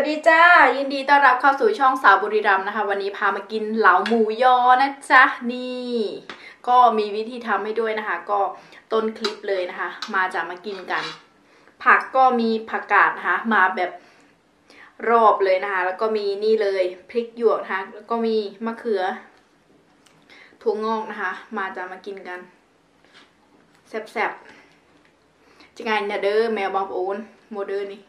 วัสดีจ้า ยินดีต้อนรับเข้าสู่ช่องสาวบุรีรัมนะคะ วันนี้พามากินเหลาหมูยอนะจ๊ะนี่ ก็มีวิธีทำให้ด้วยนะคะ ก็ต้นคลิปเลยนะคะ มาจะมากินกัน ผักก็มีผักกาดนะคะ มาแบบรอบเลยนะคะ แล้วก็มีนี่เลยพริกหยวกนะคะแล้วก็มีมะเขือถั่วงอกนะคะ มาจะมากินกันแซ่บๆจะไงเนี่ยเด้อแมวบองโอนโมเดิร์นนี่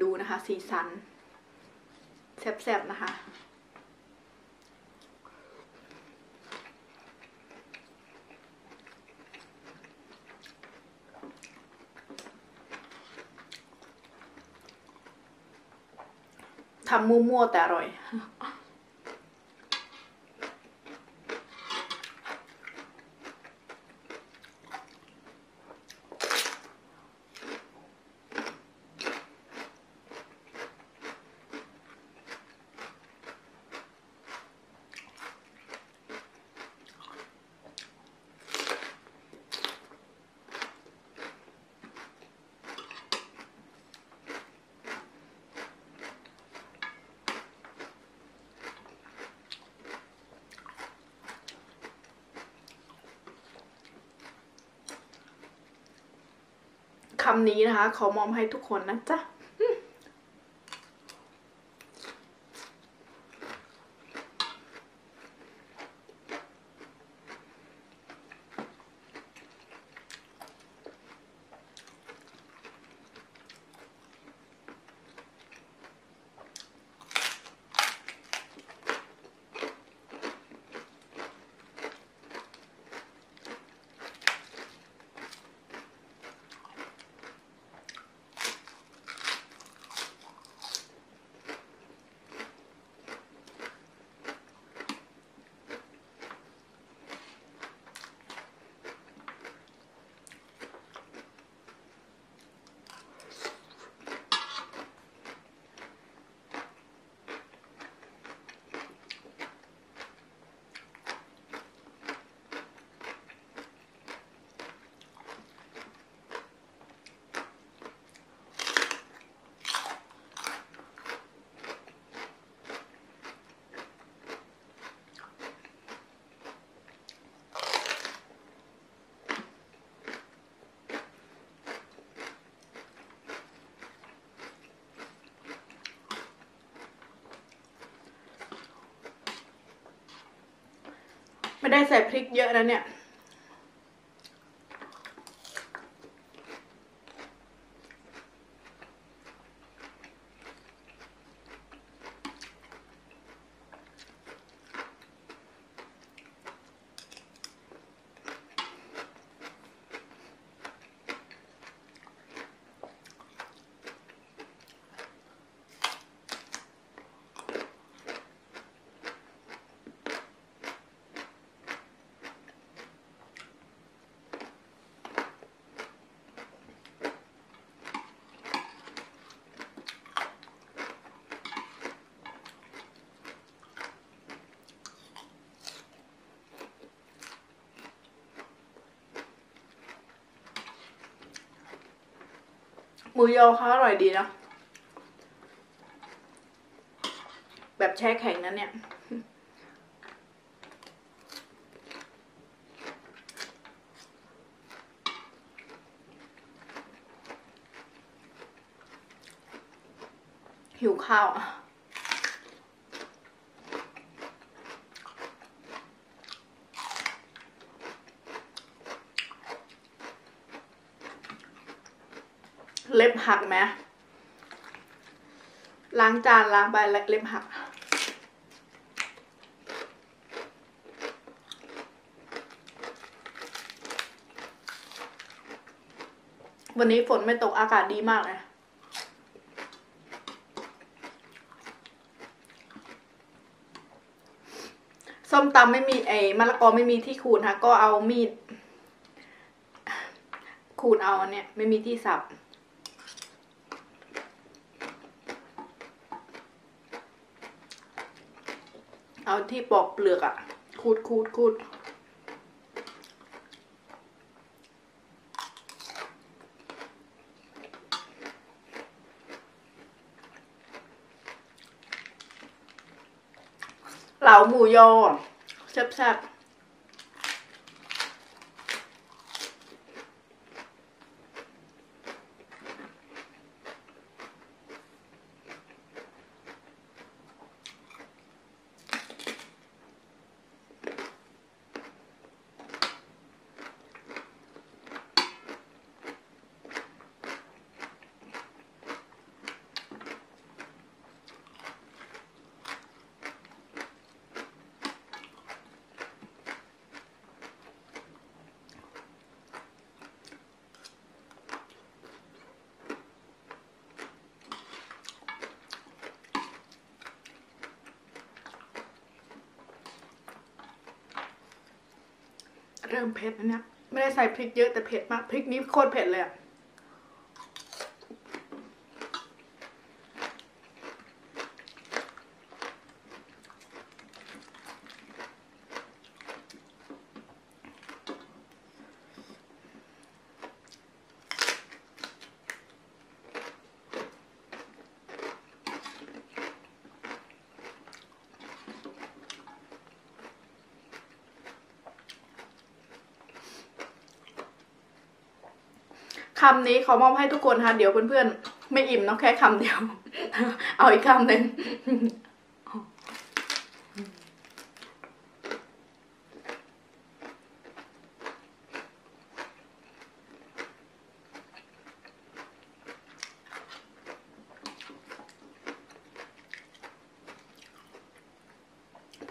ดูนะคะ สีสันแซ่บๆนะคะ ทำมั่วๆแต่อร่อย คำนี้นะคะขอมอมให้ทุกคนนะจ๊ะ ได้ใส่พริกเยอะนะเนี่ย หมูยอเขาอร่อยดีนะแบบแช่แข็งนั้นเนี่ย หิวข้าวอะ เล็บหักไหมล้างจานล้างไปเล็บหัก วันนี้ฝนไม่ตกอากาศดีมากเลยส้มตำไม่มีไอ้มะละกอไม่มีที่ขูดค่ะ ก็เอามีด ขูดเอาเนี่ย ไม่มีที่สับ ที่ปอกเปลือกอะคูดคูดคูดเหล่าหมูยอแซ่บๆ เริ่มเผ็ดนะเนี่ยไม่ได้ใส่พริกเยอะแต่เผ็ดมากพริกนี้โคตรเผ็ดเลยอะ คำนี้ขอมอบให้ทุกคนค่ะเดี๋ยวเพื่อนๆ ไม่อิ่มเนาะแค่คำเดียว เอาอีกคำหนึ่ง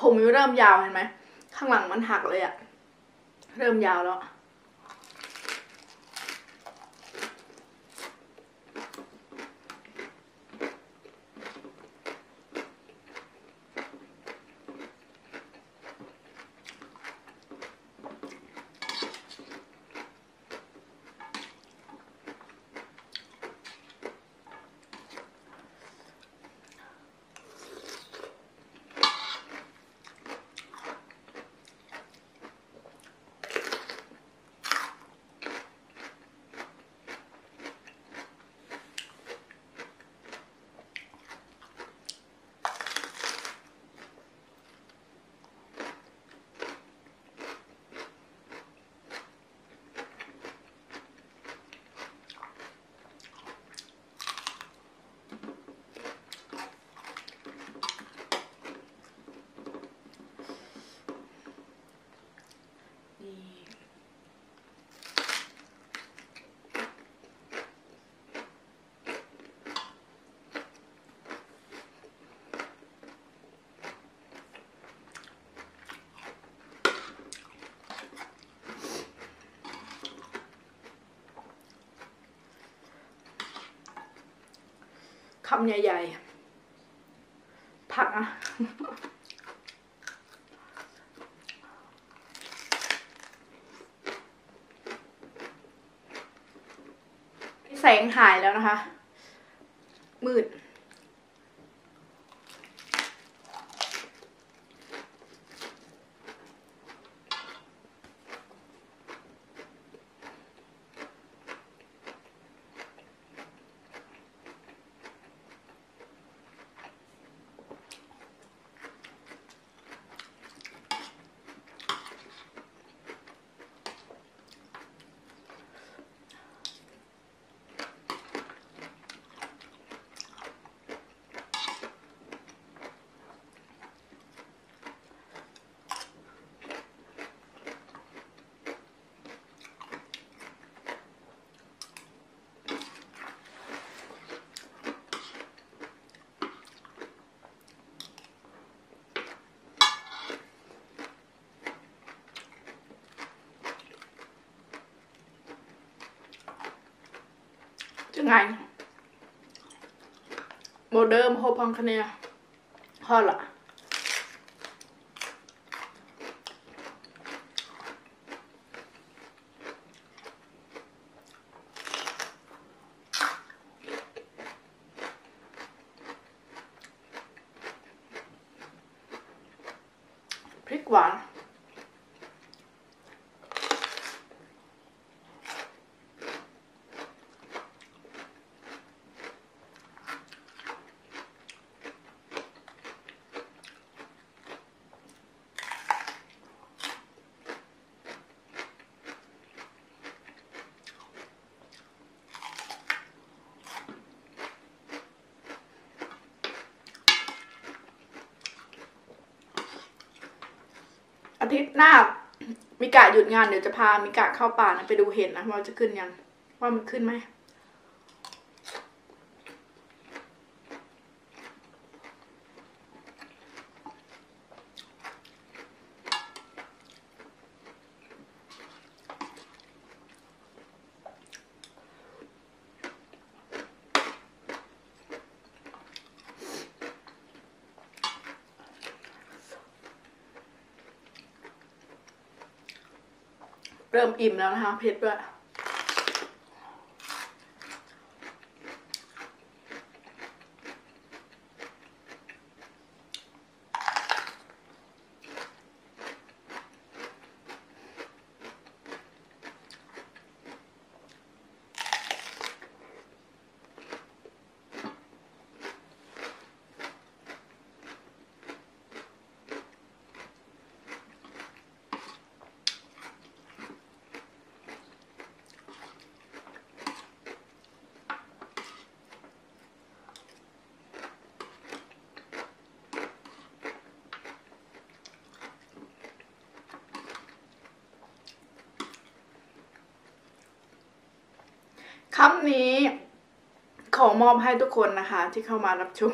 ผมเริ่มยาวเห็นไหม ข้างหลังมันหักเลยอะเริ่มยาวแล้ว คำใหญ่ๆ ผักอะแสงหายแล้วนะคะ มืด จะไงโมเดิมโฮพังคะเนียพอละพริกหวาน พ ทิตย์หน้า มิกะหยุดงานเดี๋ยวจะพามิกะเข้าป่านะไปดูเห็ดนะว่าจะขึ้นยัง ว่ามันขึ้นไหม เริ่มอิ่มแล้วนะคะเผ็ดด้วย คำนี้ขอมอบให้ทุกคนนะคะที่เข้ามารับชม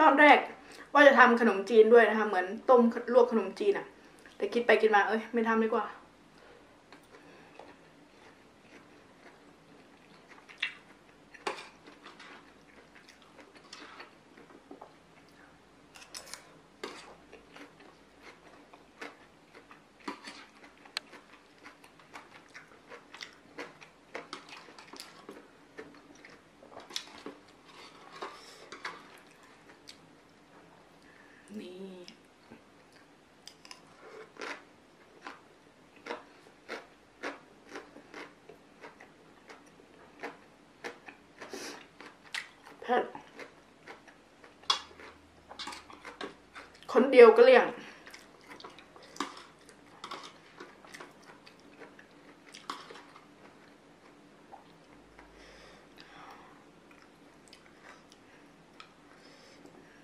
ตอนแรกว่าจะทำขนมจีนด้วยนะคะ เหมือนต้มลวกขนมจีนอะแต่คิดไปคิดมาเอ้ยไม่ทำดีกว่า นี่ เผ็ด คนเดียวก็เลี่ยง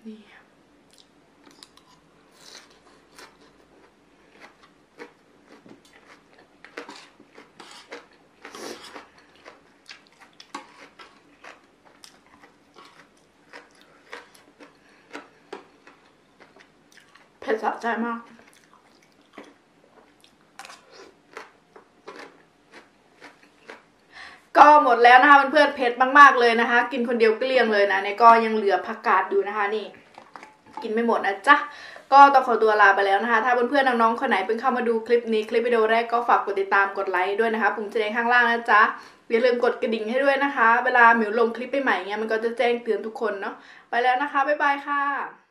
นี่ เผ็ดสะใจมาก ก็หมดแล้วนะคะเพื่อนๆเผ็ดมากๆเลยนะคะ กินคนเดียวเกลี้ยงเลยนะเนี่ยก็ยังเหลือผักกาดอยู่นะคะนี่ กินไม่หมดนะจ๊ะก็ต้องขอตัวลาไปแล้วนะคะ ถ้าเพื่อนๆน้องๆคนไหนเพิ่งเข้ามาดูคลิปนี้คลิปวิดีโอแรกก็ฝากกดติดตามกดไลค์ด้วยนะคะปุ่มสีแดงข้างล่างนะจ๊ะอย่าลืมกดกระดิ่งให้ด้วยนะคะ เวลาหมิวลงคลิปใหม่ๆเงี้ยมันก็จะแจ้งเตือนทุกคนเนาะไปแล้วนะคะบ๊ายบายค่ะ